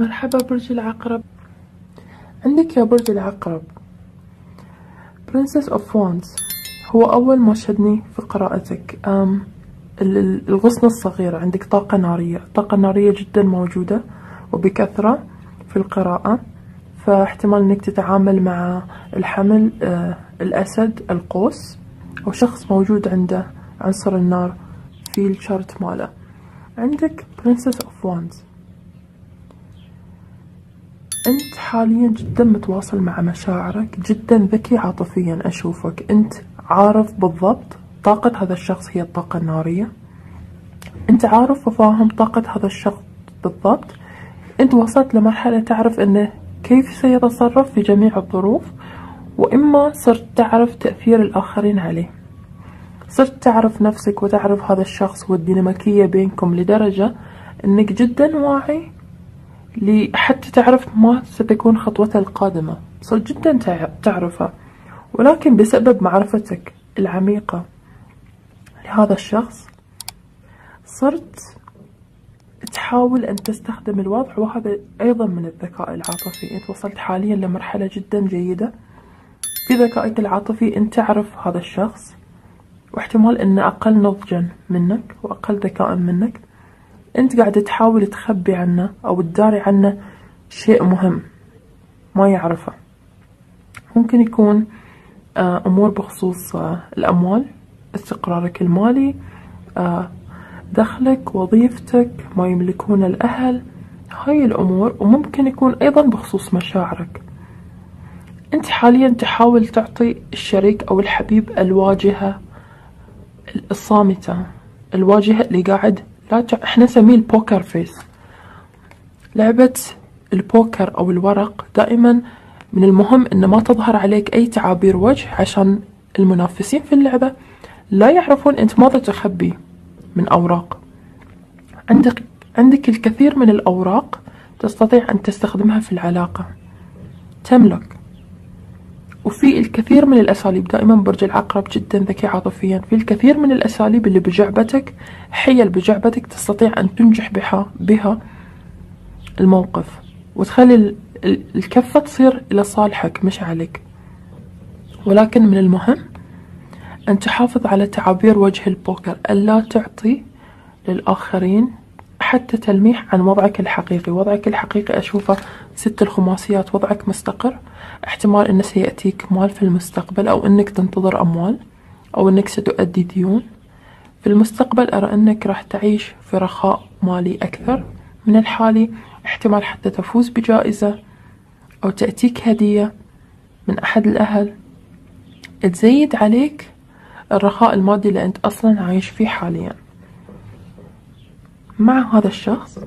مرحبا برج العقرب. عندك يا برج العقرب. Princess of Wands هو أول ما شدني في قراءتك. أم الغصن الصغير عندك طاقة نارية. طاقة نارية جدا موجودة وبكثرة في القراءة. فاحتمال إنك تتعامل مع الحمل آه الأسد القوس أو شخص موجود عنده عنصر النار في الشارت ماله. عندك Princess of Wands. أنت حاليا جدا متواصل مع مشاعرك جدا ذكي عاطفيا أشوفك. أنت عارف بالضبط طاقة هذا الشخص هي الطاقة النارية. أنت عارف وفاهم طاقة هذا الشخص بالضبط. أنت وصلت لمرحلة تعرف أنه كيف سيتصرف في جميع الظروف وإما صرت تعرف تأثير الآخرين عليه. صرت تعرف نفسك وتعرف هذا الشخص والديناميكية بينكم لدرجة أنك جدا واعي حتى تعرف ما ستكون خطوته القادمة. صرت جدا تعرفه ولكن بسبب معرفتك العميقة لهذا الشخص صرت تحاول أن تستخدم الوضع وهذا أيضا من الذكاء العاطفي. أنت وصلت حاليا لمرحلة جدا جيدة. في ذكائك العاطفي أنت تعرف هذا الشخص واحتمال أنه أقل نضجا منك وأقل ذكاء منك. أنت قاعد تحاول تخبي عنه أو تداري عنه شيء مهم ما يعرفه. ممكن يكون آه، أمور بخصوص آه، الأموال استقرارك المالي آه، دخلك وظيفتك ما يملكون الأهل هاي الأمور. وممكن يكون أيضا بخصوص مشاعرك. أنت حاليا تحاول تعطي الشريك أو الحبيب الواجهة الصامتة الواجهة اللي قاعد ت... إحنا نسميه البوكر فيس لعبة البوكر أو الورق دائما من المهم أن ما تظهر عليك أي تعابير وجه عشان المنافسين في اللعبة لا يعرفون أنت ماذا تخبي من أوراق. عندك عندك الكثير من الأوراق تستطيع أن تستخدمها في العلاقة. تملك. وفي الكثير من الأساليب دائما برج العقرب جدا ذكي عاطفيا. في الكثير من الأساليب اللي بجعبتك حيل بجعبتك تستطيع أن تنجح بها بها الموقف. وتخلي الكفة تصير إلى صالحك مش عليك. ولكن من المهم أن تحافظ على تعابير وجه البوكر. ألا تعطي للآخرين حتى تلميح عن وضعك الحقيقي. وضعك الحقيقي أشوفه ست الخماسيات. وضعك مستقر. احتمال أنه سيأتيك مال في المستقبل أو أنك تنتظر أموال أو أنك ستؤدي ديون. في المستقبل أرى أنك راح تعيش في رخاء مالي أكثر. من الحالي احتمال حتى تفوز بجائزة أو تأتيك هدية من أحد الأهل. تزيد عليك الرخاء المادي اللي أنت أصلا عايش فيه حاليا. مع هذا الشخص.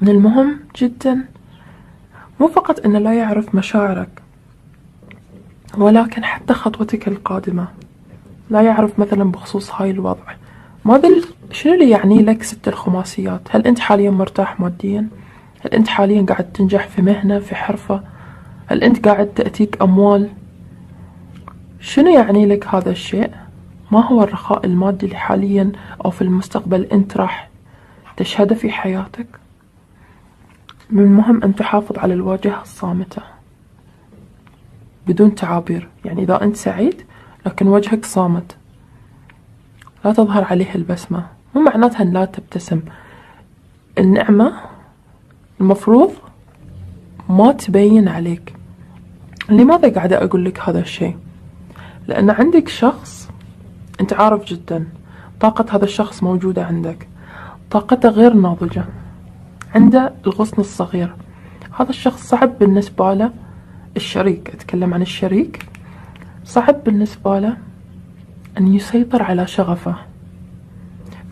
من المهم جدا. مو فقط أنه لا يعرف مشاعرك ولكن حتى خطوتك القادمة. لا يعرف مثلا بخصوص هاي الوضع. ماذا شنو اللي يعني لك ست الخماسيات؟ هل أنت حاليا مرتاح ماديا؟ هل أنت حاليا قاعد تنجح في مهنة في حرفة؟ هل أنت قاعد تأتيك أموال؟ شنو يعني لك هذا الشيء؟ ما هو الرخاء المادي اللي حاليا أو في المستقبل أنت راح تشهده في حياتك. من المهم أن تحافظ على الواجهة الصامتة. بدون تعابير. يعني إذا أنت سعيد لكن وجهك صامت. لا تظهر عليه البسمة. مو معناتها أن لا تبتسم. النعمة المفروض ما تبين عليك. لماذا قاعدة أقول لك هذا الشيء؟ لأن عندك شخص أنت عارف جدا طاقة هذا الشخص موجودة عندك. طاقته غير ناضجة. عنده الغصن الصغير. هذا الشخص صعب بالنسبة له. الشريك أتكلم عن الشريك. صعب بالنسبة له أن يسيطر على شغفه.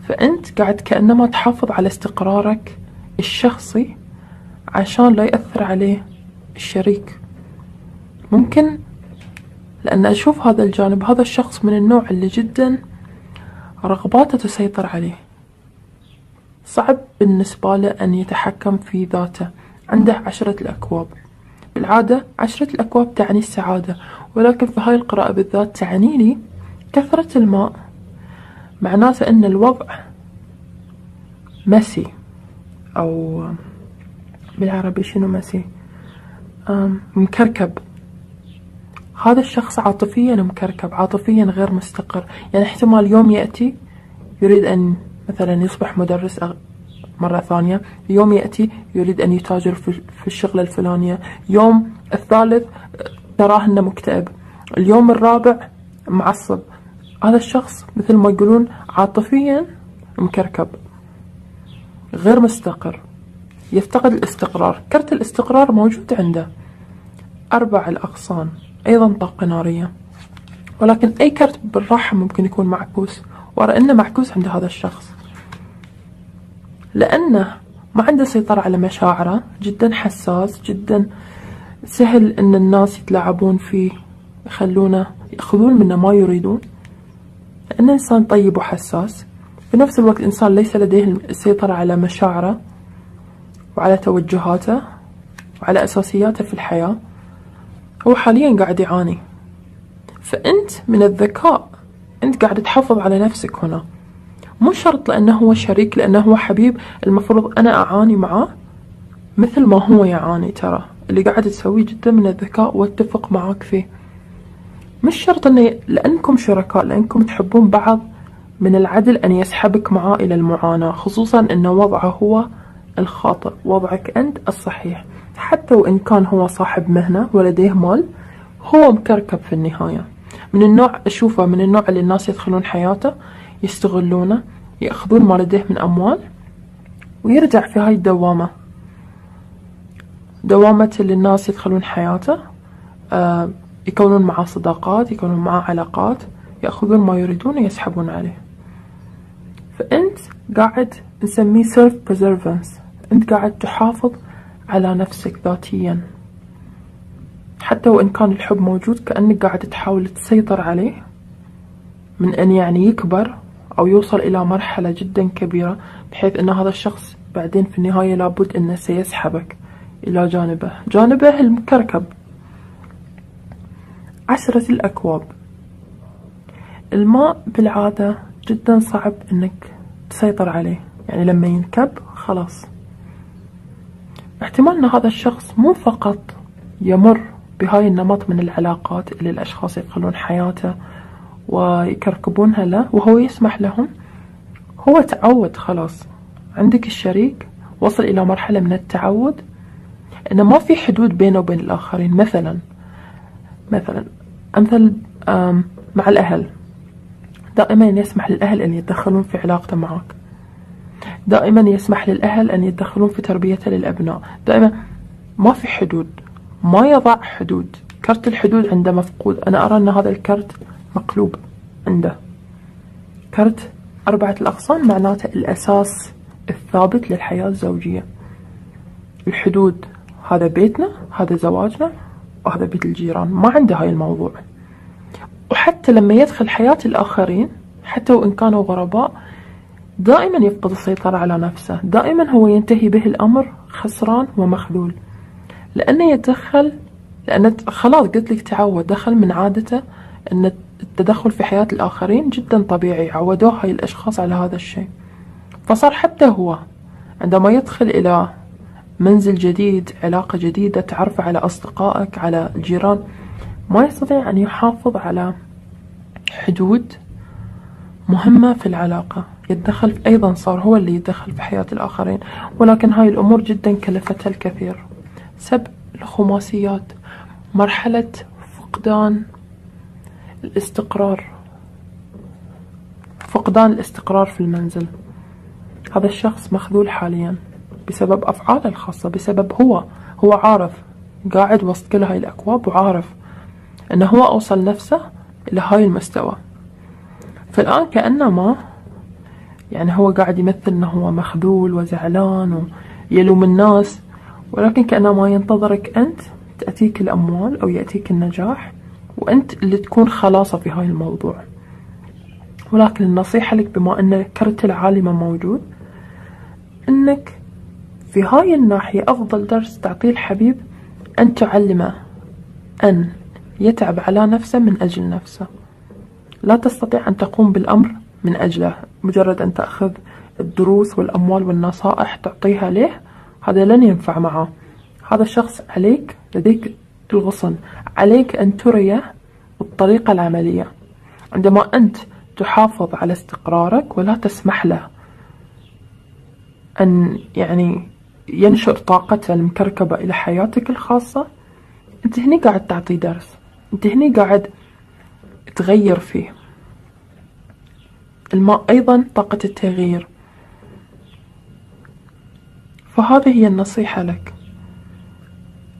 فأنت قاعد كأنما تحافظ على استقرارك الشخصي عشان لا يأثر عليه الشريك. ممكن؟ لأن أشوف هذا الجانب. هذا الشخص من النوع اللي جدا رغباته تسيطر عليه. صعب بالنسبة له أن يتحكم في ذاته. عنده عشرة الأكواب. بالعادة عشرة الأكواب تعني السعادة ولكن في هاي القراءة بالذات تعني لي كثرة الماء. معناته أن الوضع مسي أو بالعربي شنو مسي مكركب. هذا الشخص عاطفيا مكركب عاطفيا غير مستقر. يعني احتمال يوم يأتي يريد أن مثلا يصبح مدرس مرة ثانية يوم يأتي يريد أن يتاجر في الشغلة الفلانية. يوم الثالث تراه أنه مكتئب. اليوم الرابع معصب. هذا الشخص مثل ما يقولون عاطفيا مكركب غير مستقر. يفتقد الاستقرار. كرت الاستقرار موجود عنده. أربع الأغصان أيضا طاقة نارية. ولكن أي كرت بالراحة ممكن يكون معكوس ورا أنه معكوس عند هذا الشخص. لأنه ما عنده سيطرة على مشاعره جدا حساس جدا سهل أن الناس يتلاعبون فيه يخلونه يأخذون منه ما يريدون. لأنه إنسان طيب وحساس في نفس الوقت إنسان ليس لديه السيطرة على مشاعره وعلى توجهاته وعلى أساسياته في الحياة هو حاليا قاعد يعاني. فأنت من الذكاء أنت قاعد تحافظ على نفسك هنا. مو شرط لأنه هو شريك لأنه هو حبيب. المفروض أنا أعاني معاه مثل ما هو يعاني ترى. اللي قاعد تسويه جدا من الذكاء واتفق معاك فيه. مش شرط إنه لأنكم شركاء لأنكم تحبون بعض. من العدل أن يسحبك معاه إلى المعاناة خصوصا إن وضعه هو الخاطئ. وضعك أنت الصحيح. حتى وإن كان هو صاحب مهنة ولديه مال هو مكركب في النهاية. من النوع أشوفه من النوع اللي الناس يدخلون حياته يستغلونه يأخذون ما لديه من أموال ويرجع في هاي الدوامة. دوامة اللي الناس يدخلون حياته آه يكونون معه صداقات يكونون معه علاقات يأخذون ما يريدون ويسحبون عليه. فأنت قاعد نسميه self preservance أنت قاعد تحافظ على نفسك ذاتيا. حتى وإن كان الحب موجود كأنك قاعد تحاول تسيطر عليه من أن يعني يكبر أو يوصل إلى مرحلة جدا كبيرة بحيث أن هذا الشخص بعدين في النهاية لابد أنه سيسحبك. إلى جانبه. جانبه المكركب. عشرة الأكواب. الماء بالعادة جدا صعب أنك تسيطر عليه. يعني لما ينكب خلاص. احتمال أن هذا الشخص مو فقط يمر بهاي النمط من العلاقات اللي الأشخاص يدخلون حياته ويكركبونها له وهو يسمح لهم. هو تعود خلاص. عندك الشريك وصل إلى مرحلة من التعود. أنه ما في حدود بينه وبين الآخرين. مثلا مثلا أمثل مع الأهل. دائما يسمح للأهل أن يتدخلون في علاقته معك. دائما يسمح للأهل أن يتدخلون في تربيته للأبناء. دائما ما في حدود. ما يضع حدود. كرت الحدود عنده مفقود. أنا أرى أن هذا الكرت مقلوب عنده. كرت أربعة الأغصان معناته الأساس الثابت للحياة الزوجية. الحدود هذا بيتنا هذا زواجنا وهذا بيت الجيران. ما عنده هاي الموضوع. وحتى لما يدخل حياة الآخرين حتى وإن كانوا غرباء دائما يفقد السيطرة على نفسه. دائما هو ينتهي به الأمر خسران ومخذول. لأنه يتدخل لأن خلاص قلت لك تعود دخل من عادته أن التدخل في حياة الآخرين جدا طبيعي. عودوه هاي الأشخاص على هذا الشيء. فصار حتى هو عندما يدخل إلى منزل جديد علاقة جديدة تعرف على أصدقائك على الجيران ما يستطيع أن يحافظ على حدود مهمة في العلاقة. يتدخل أيضا صار هو اللي يتدخل في حياة الآخرين. ولكن هاي الأمور جدا كلفتها الكثير. سب الخماسيات مرحلة فقدان الاستقرار. فقدان الاستقرار في المنزل. هذا الشخص مخذول حاليا بسبب أفعاله الخاصة بسبب هو هو عارف قاعد وسط كل هاي الأكواب وعارف أنه هو أوصل نفسه إلى هاي المستوى. فالآن كأنما يعني هو قاعد يمثل أنه هو مخذول وزعلان ويلوم الناس ولكن كأنما ينتظرك أنت تأتيك الأموال أو يأتيك النجاح. وأنت اللي تكون خلاصة في هاي الموضوع. ولكن النصيحة لك بما أن كرت العالمة موجود أنك في هاي الناحية أفضل درس تعطيه الحبيب أن تعلمه أن يتعب على نفسه من أجل نفسه. لا تستطيع أن تقوم بالأمر من أجله مجرد أن تأخذ الدروس والأموال والنصائح تعطيها له هذا لن ينفع معه. هذا الشخص عليك لديك الغصن عليك أن تريه الطريقة العملية. عندما أنت تحافظ على استقرارك ولا تسمح له أن يعني ينشر طاقته المكركبة إلى حياتك الخاصة أنت هني قاعد تعطي درس أنت هني قاعد تغير فيه. الماء أيضا طاقة التغيير. فهذه هي النصيحة لك.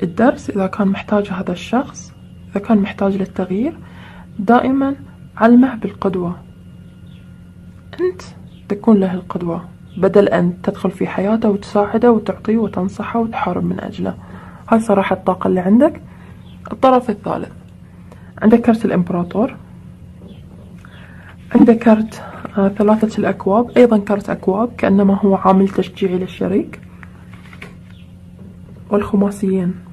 الدرس إذا كان محتاج هذا الشخص إذا كان محتاج للتغيير دائما علمه بالقدوة. أنت تكون له القدوة بدل أن تدخل في حياته وتساعده وتعطيه وتنصحه وتحارب من أجله. هاي صراحة الطاقة اللي عندك. الطرف الثالث عندك كرت الإمبراطور. عندك كرت آه ثلاثة الأكواب. أيضا كرت أكواب كأنما هو عامل تشجيعي للشريك. والخماسيين.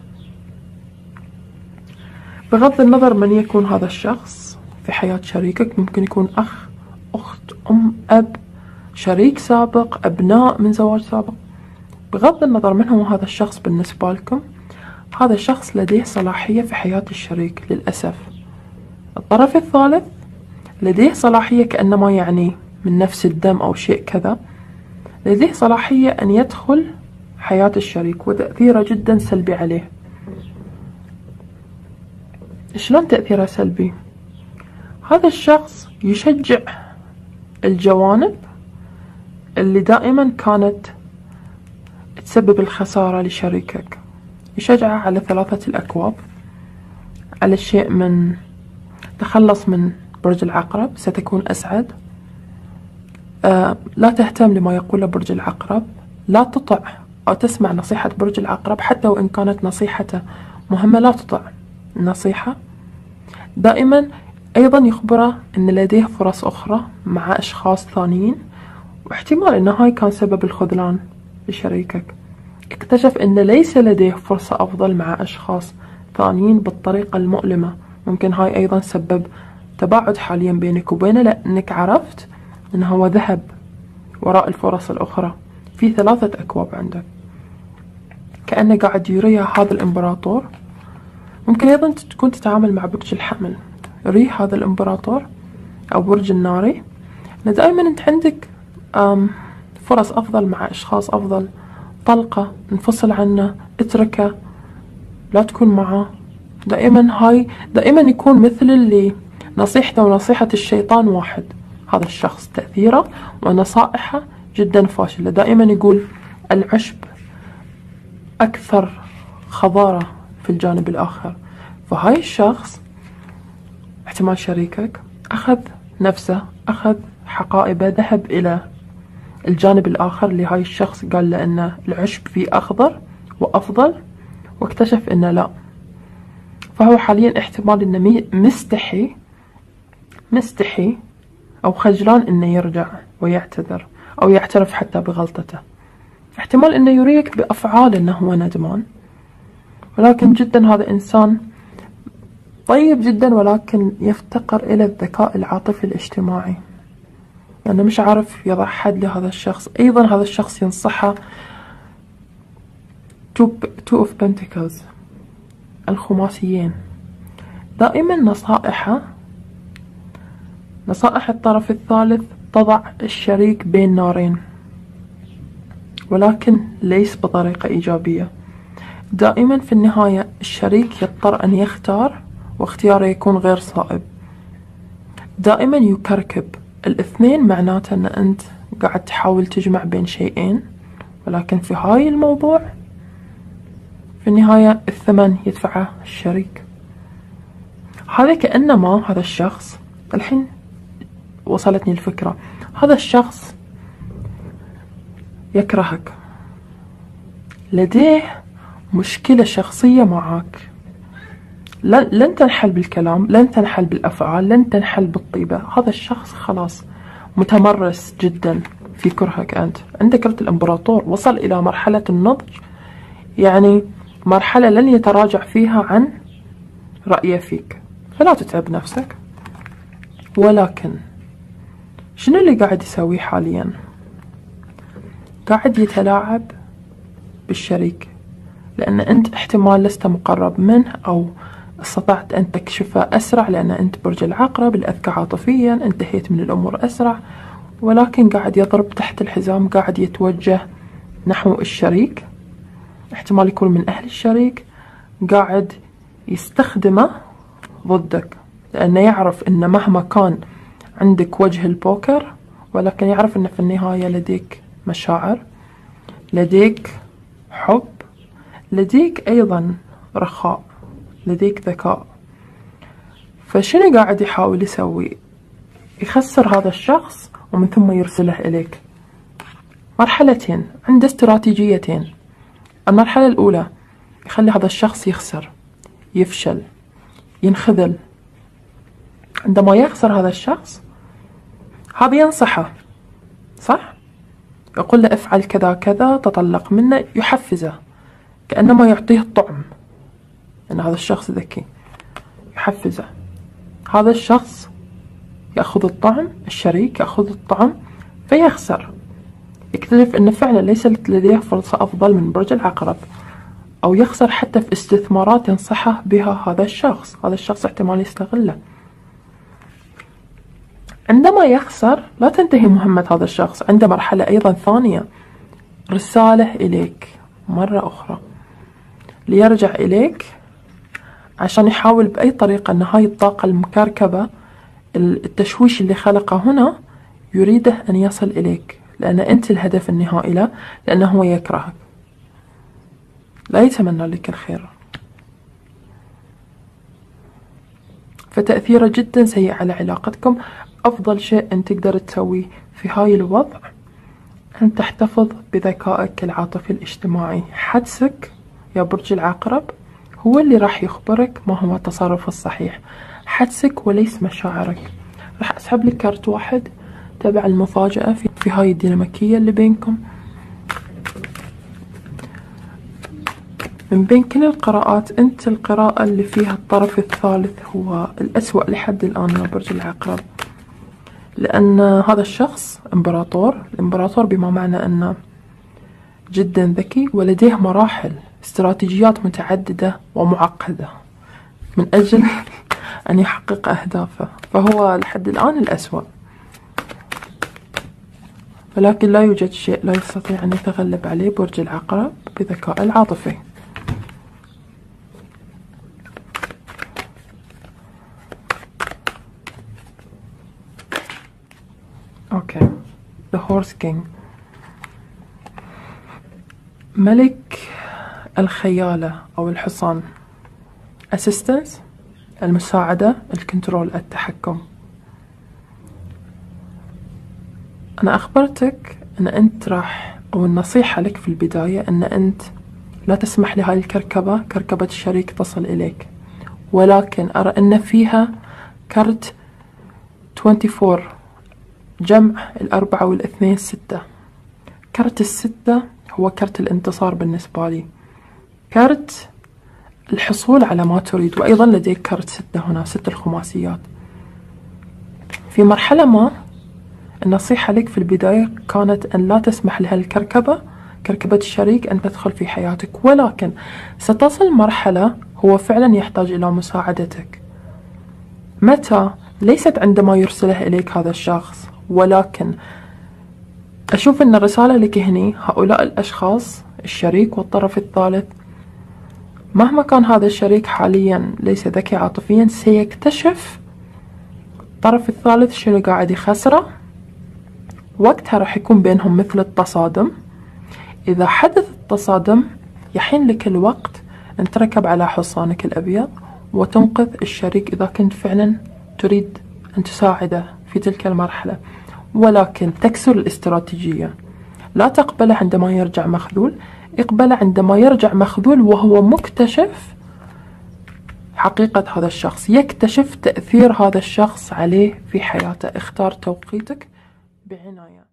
بغض النظر من يكون هذا الشخص في حياة شريكك ممكن يكون أخ أخت أم أب شريك سابق أبناء من زواج سابق. بغض النظر من هو هذا الشخص بالنسبة لكم هذا الشخص لديه صلاحية في حياة الشريك للأسف. الطرف الثالث لديه صلاحية كأنما يعني من نفس الدم أو شيء كذا. لديه صلاحية أن يدخل حياة الشريك وتأثيره جدا سلبي عليه. شلون تأثيره سلبي هذا الشخص يشجع الجوانب اللي دائما كانت تسبب الخسارة لشريكك. يشجعه على ثلاثة الأكواب على شيء من تخلص من برج العقرب ستكون أسعد. آه لا تهتم لما يقوله برج العقرب. لا تطع أو تسمع نصيحة برج العقرب حتى وإن كانت نصيحته مهمة لا تطع النصيحة دائما أيضا يخبره أن لديه فرص أخرى مع أشخاص ثانيين واحتمال أن هاي كان سبب الخذلان لشريكك. اكتشف أن ليس لديه فرصة أفضل مع أشخاص ثانيين بالطريقة المؤلمة. ممكن هاي أيضا سبب تباعد حاليا بينك وبينه لأنك عرفت أنه هو ذهب وراء الفرص الأخرى في ثلاثة أكواب عندك. كأنه قاعد يريها هذا الإمبراطور. ممكن أيضا تكون تتعامل مع برج الحمل. ريح هذا الإمبراطور أو برج الناري. أن دائما أنت عندك فرص أفضل مع أشخاص أفضل. طلقة انفصل عنه اتركه. لا تكون معه. دائما هاي دائما يكون مثل اللي نصيحته ونصيحة الشيطان واحد. هذا الشخص تأثيره ونصائحه جدا فاشلة. دائما يقول العشب أكثر خضارة. في الجانب الآخر. فهاي الشخص احتمال شريكك أخذ نفسه أخذ حقائبه ذهب إلى الجانب الآخر اللي هاي الشخص. قال له أن العشب فيه أخضر وأفضل واكتشف أنه لا. فهو حاليا احتمال أنه مستحي مستحي أو خجلان أنه يرجع ويعتذر أو يعترف حتى بغلطته. احتمال أنه يريك بأفعال أنه هو ندمان. ولكن جدا هذا إنسان طيب جدا ولكن يفتقر إلى الذكاء العاطفي الاجتماعي. لأنه مش عارف يضع حد لهذا الشخص. أيضا هذا الشخص ينصحه two of pentacles الخماسيين. دائما نصائحه نصائح الطرف الثالث تضع الشريك بين نارين ولكن ليس بطريقة إيجابية. دائما في النهاية الشريك يضطر أن يختار واختياره يكون غير صائب. دائما يكركب. الاثنين معناته أن أنت قاعد تحاول تجمع بين شيئين ولكن في هاي الموضوع في النهاية الثمن يدفعه الشريك. هذا كأنما هذا الشخص الحين وصلتني الفكرة. هذا الشخص يكرهك. لديه مشكلة شخصية معك. لن تنحل بالكلام لن تنحل بالأفعال لن تنحل بالطيبة. هذا الشخص خلاص متمرس جدا في كرهك أنت. عندك كرة الإمبراطور وصل إلى مرحلة النضج يعني مرحلة لن يتراجع فيها عن رأيه فيك. فلا تتعب نفسك. ولكن شنو اللي قاعد يسويه حاليا؟ قاعد يتلاعب بالشريك. لأن أنت احتمال لست مقرب منه أو استطعت أن تكشفه أسرع لأن أنت برج العقرب الأذكى عاطفيا انتهيت من الأمور أسرع. ولكن قاعد يضرب تحت الحزام قاعد يتوجه نحو الشريك. احتمال يكون من أهل الشريك. قاعد يستخدمه ضدك لأنه يعرف أن مهما كان عندك وجه البوكر ولكن يعرف أن في النهاية لديك مشاعر لديك حب لديك أيضا رخاء لديك ذكاء. فشنو قاعد يحاول يسوي؟ يخسر هذا الشخص ومن ثم يرسله إليك. مرحلتين عنده استراتيجيتين. المرحلة الأولى يخلي هذا الشخص يخسر يفشل ينخذل. عندما يخسر هذا الشخص هذا ينصحه صح؟ يقول له افعل كذا كذا تطلق منه يحفزه. كأنما يعطيه الطعم. أن هذا الشخص ذكي. يحفزه. هذا الشخص يأخذ الطعم الشريك يأخذ الطعم فيخسر. يكتشف أنه فعلا ليس لديه فرصة أفضل من برج العقرب أو يخسر حتى في استثمارات ينصحه بها هذا الشخص. هذا الشخص احتمال يستغله. عندما يخسر لا تنتهي مهمة هذا الشخص. عنده مرحلة أيضا ثانية. رسالة إليك مرة أخرى. ليرجع إليك عشان يحاول بأي طريقة أن هاي الطاقة المكركبة التشويش اللي خلقه هنا يريده أن يصل إليك لأن أنت الهدف النهائي له لأنه هو يكرهك. لا يتمنى لك الخير. فتأثيره جدا سيء على علاقتكم. أفضل شيء أن تقدر تسويه في هاي الوضع أن تحتفظ بذكائك العاطفي الاجتماعي حدسك يا برج العقرب هو اللي راح يخبرك ما هو التصرف الصحيح. حدسك وليس مشاعرك. راح أسحب لك كارت واحد تبع المفاجأة في, في هاي الديناميكية اللي بينكم. من بين كل القراءات أنت القراءة اللي فيها الطرف الثالث هو الأسوأ لحد الآن يا برج العقرب. لأن هذا الشخص إمبراطور الإمبراطور بما معنى أنه جدا ذكي ولديه مراحل. استراتيجيات متعددة ومعقدة. من أجل أن يحقق أهدافه. فهو لحد الآن الأسوأ. ولكن لا يوجد شيء لا يستطيع أن يتغلب عليه برج العقرب بذكاء العاطفي. Okay The Horse King. ملك الخيالة أو الحصان. Assistance المساعدة ال control التحكم. أنا أخبرتك أن أنت راح أو النصيحة لك في البداية أن أنت لا تسمح لهذه الكركبة كركبة الشريك تصل إليك. ولكن أرى أن فيها كرت 24 جمع الأربعة والإثنين ستة. كرت الستة هو كرت الانتصار بالنسبة لي. كرت الحصول على ما تريد وأيضا لديك كرت ستة هنا ست الخماسيات. في مرحلة ما النصيحة لك في البداية كانت أن لا تسمح لها الكركبة كركبة الشريك أن تدخل في حياتك. ولكن ستصل مرحلة هو فعلا يحتاج إلى مساعدتك. متى؟ ليست عندما يرسله إليك هذا الشخص. ولكن أشوف أن الرسالة لك هني هؤلاء الأشخاص الشريك والطرف الثالث مهما كان هذا الشريك حاليا ليس ذكي عاطفيا سيكتشف الطرف الثالث شنو قاعد يخسره؟ وقتها راح يكون بينهم مثل التصادم. إذا حدث التصادم يحين لك الوقت أن تركب على حصانك الأبيض وتنقذ الشريك إذا كنت فعلا تريد أن تساعده في تلك المرحلة. ولكن تكسر الاستراتيجية. لا تقبله عندما يرجع مخذول. اقبله عندما يرجع مخذول وهو مكتشف حقيقة هذا الشخص. يكتشف تأثير هذا الشخص عليه في حياته. اختار توقيتك بعناية.